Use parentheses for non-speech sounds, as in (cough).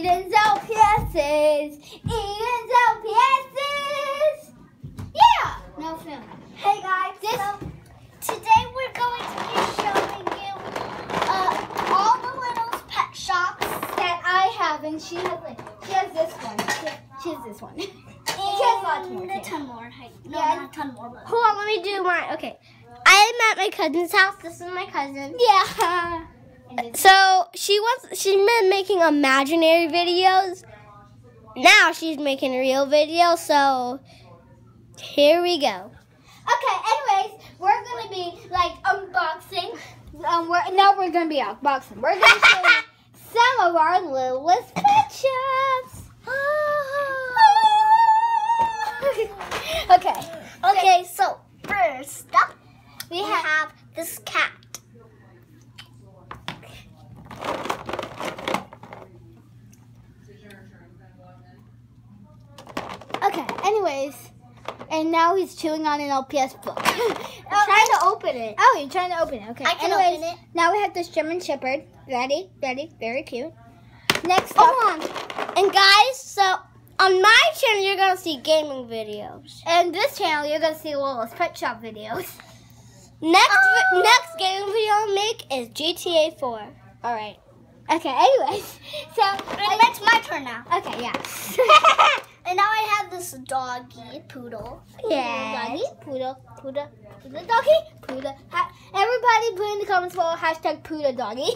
Eden's LPS's. Eden's LPS's. Yeah. No film. Hey guys, This- so today we're going to be showing you uh, all the little pet shops. That I have, and she has like she has this one. She, she has this one. (laughs) And has lots more, A ton more. No, Yeah. not a ton more, but Hold on, let me do mine. Okay. I'm at my cousin's house. This is my cousin. Yeah. (laughs) So she was she's been making imaginary videos. Now she's making real videos, so here we go. Okay, anyways, we're gonna be like unboxing. Um, we're, now we're gonna be unboxing. We're gonna (laughs) show some of our littlest pet shops. (laughs) okay, okay. So first up, we have this cat. okay. Anyways, and now he's chewing on an LPS book. (coughs) I'm trying to open it. Oh, you're trying to open it. Okay. I can anyways, open it. Now we have this German Shepherd. Ready? Ready? Very cute. Next up. On. And guys, so on my channel you're gonna see gaming videos. And this channel, you're gonna see Littlest Pet Shop videos. Next Oh. next gaming video I'll make is GTA 4. All right. Okay, anyways, (laughs) so it's my turn now. okay, yeah. (laughs) And now I have this doggy poodle. yeah. Doggy, poodle, poodle, poodle, doggy, poodle. Ha- everybody put in the comments below hashtag poodle doggy.